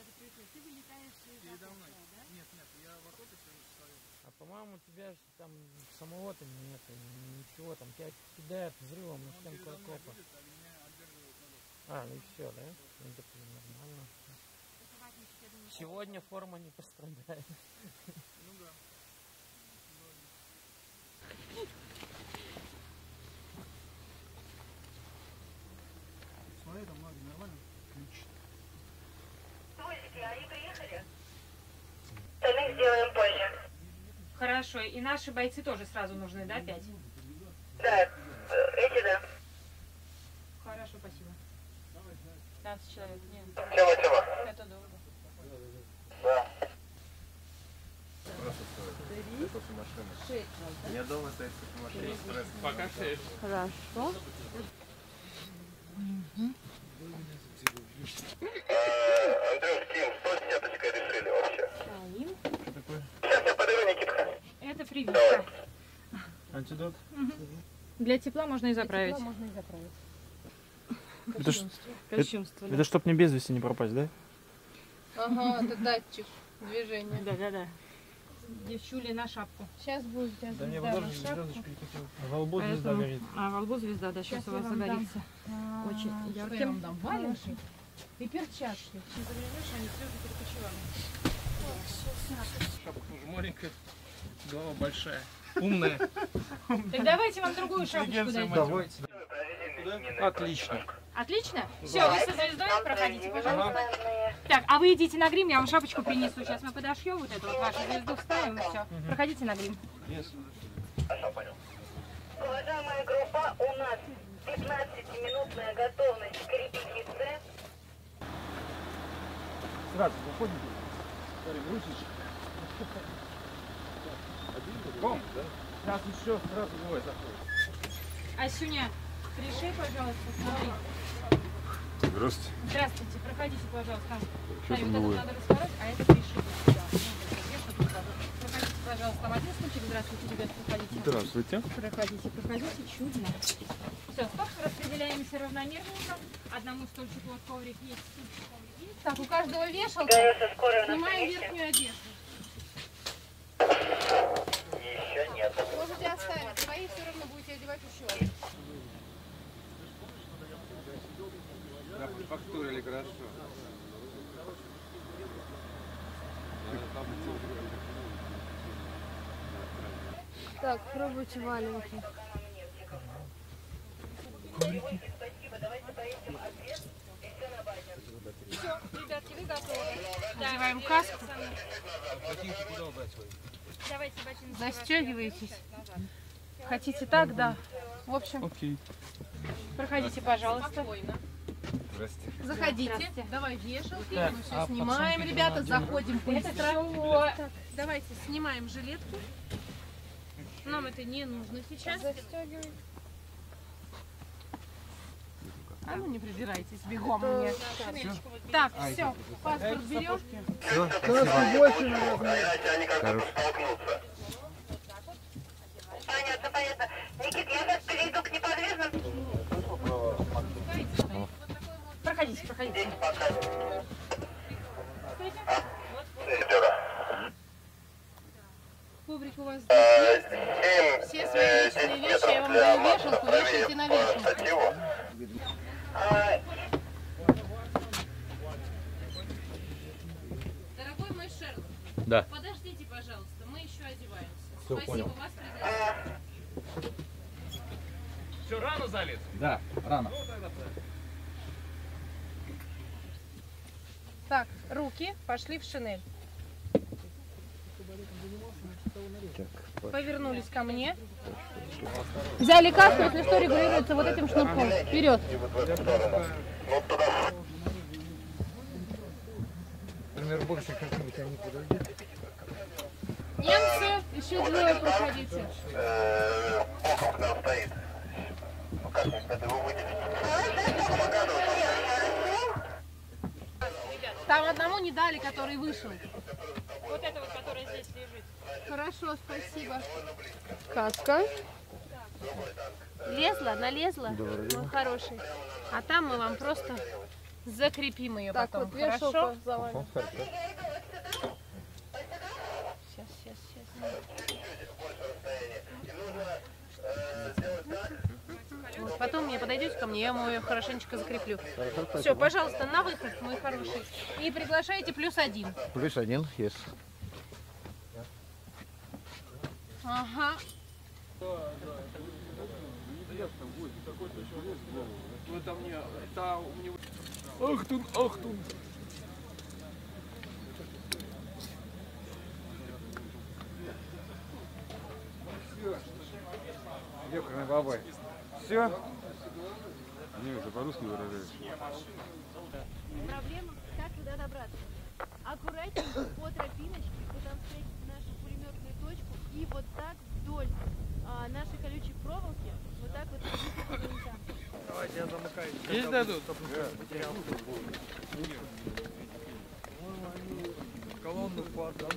это происходит? Ты вылетаешь из Передо мной. да? Нет, нет, я в в своем. А по-моему, у тебя же там самого-то нет, ничего, там тебя кидает взрывом на Он стенку окопа. а меня. А, ну и все, да? Ну, так нормально. Это думаю, Сегодня форма не пострадает. Ну да. Хорошо, и наши бойцы тоже сразу нужны, да, пять? Да, э, эти да. Хорошо, спасибо. 15 человек, нет, Тема, тема. это долго. Да. У меня дома стоит стресс. Пока шесть. Хорошо. Антидот? Для тепла можно и заправить. Это, ж- Кощунство. это чтоб мне без вести не пропасть, да? Ага, это датчик движения. Да, да, да. Девчули на шапку. Сейчас будет у тебя Да мне звезда шапку. звездочка не хотел. Во лбу звезда Поэтому- горит. А, во лбу звезда, да, сейчас Щас у вас я вам дам. загорится. А, Очень что я ярким. вам дам? Валенки и перчатки. Шапка уже маленькая, голова большая. Умная. Так давайте вам другую шапочку дадим. Давайте. Отлично. Отлично? Все, вы со звездой проходите, пожалуйста. Так, а вы идите на грим, я вам шапочку принесу. Сейчас мы подошьем вот эту вот вашу звезду, вставим и все. Проходите на грим. Уважаемая группа, у нас 15-минутная готовность к репетиции. Сразу выходите. Смотри, Бом. Сейчас еще сразу двое заходит. Асюня, пришей, пожалуйста, смотри. Здравствуйте. Здравствуйте, проходите, пожалуйста. Что Смотри, вот это надо распороть, а это пришить. сюда. Ну. Проходите, пожалуйста, там один стульчик. Здравствуйте, ребят, проходите. Здравствуйте. Проходите, проходите, чудно. Все, стоп, распределяемся равномерненько. Одному стульчику вот коврик есть, стульчик коврик есть. Так, у каждого вешалка. Снимаем верхнюю одежду. Еще нет. Можете оставить. Свои все равно будете одевать еще. Да, фактурили хорошо. Так, пробуйте валенки. Ребятки, вы готовы? Надеваем каску. Давайте ботинки. Застегиваетесь. Хотите так, да. В общем, Окей. Проходите, пожалуйста. Здрасте. заходите. Здравствуйте. Давай вешалки. Так, Мы все а снимаем, ребята. Заходим Это быстро. все. Давайте снимаем жилетки. Нам это не нужно сейчас. Застегивай. А ну не придирайтесь, бегом мне. Так, все, паспорт берем. Хорош. Понятно, понятно. Никит, я сейчас перейду к неподвижным. Проходите, проходите. Коврик у вас здесь есть. Все свои личные вещи я вам даю вешалку, вешайте на вешалку. Дорогой мой Шерлок, Да. подождите, пожалуйста, мы еще одеваемся. Всё, Спасибо, понял. вас предоставляю. Все, рано залез? Да, рано. Так, руки пошли в шинель. Повернулись ко мне. Взяли каску, если что, регулируется вот этим шнурком. Вперед. Например, больше как-нибудь они подойдут. Немцы, еще двое проходите. Стоит. Ну как, надо его выделить. Там одному не дали, который вышел. Вот это вот, которое здесь лежит. Хорошо, спасибо. Каска. Лезла, налезла. Мой хороший. А там мы вам просто Закрепим ее Так, потом, вот хорошо? за вами. Сейчас, сейчас, сейчас. Подойдете ко мне, я ему ее хорошенечко закреплю. Все, пожалуйста, на выход, мой хороший. И приглашайте плюс один. Плюс один, есть. Ага. У него... Ахтун, ахтун. Ёкарный бабай. Все? Не, это по-русски выражаешь. Проблема, как туда добраться. Аккуратненько по тропиночке, вы там встретите нашу пулеметную точку, и вот так вдоль а, нашей колючей проволоки, вот так вот идите по винтам. Давайте я замыкаю. Здесь дадут? Колонну в квадрат.